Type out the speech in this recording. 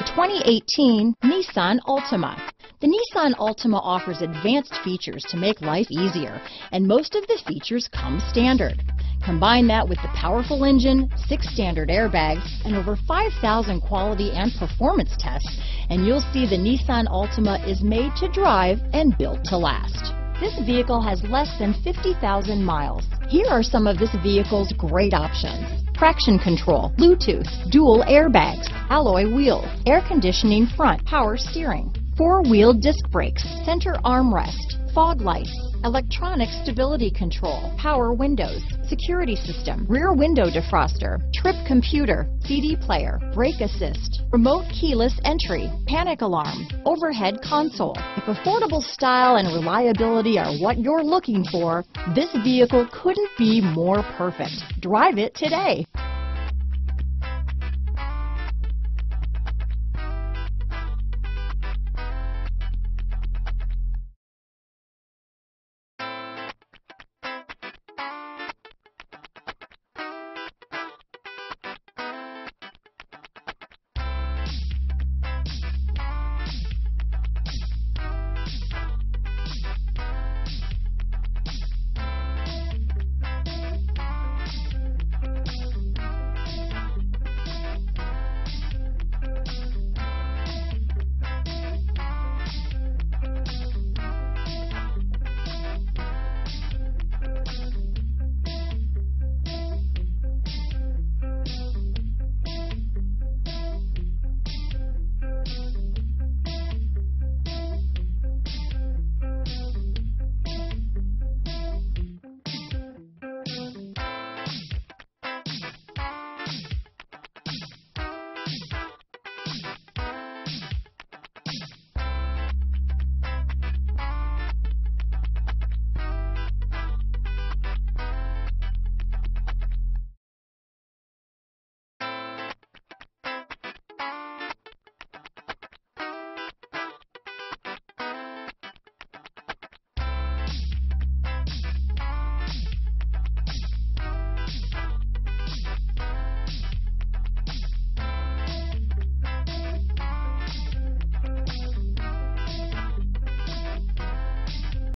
The 2018 Nissan Altima. The Nissan Altima offers advanced features to make life easier, and most of the features come standard. Combine that with the powerful engine, six standard airbags, and over 5,000 quality and performance tests, and you'll see the Nissan Altima is made to drive and built to last. This vehicle has less than 50,000 miles. Here are some of this vehicle's great options. Traction control, Bluetooth, dual airbags, alloy wheels, air conditioning front, power steering, four-wheel disc brakes, center armrest, fog lights, electronic stability control, power windows, security system, rear window defroster, trip computer, CD player, brake assist, remote keyless entry, panic alarm, overhead console. If affordable style and reliability are what you're looking for, this vehicle couldn't be more perfect. Drive it today.